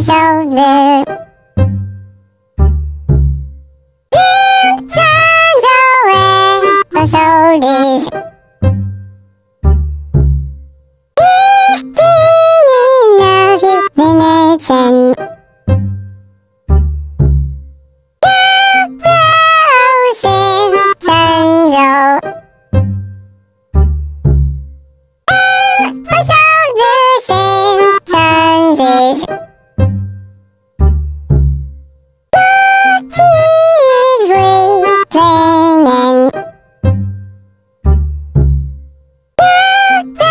my shoulder. Two times away from shoulders. Nothing in you, the What?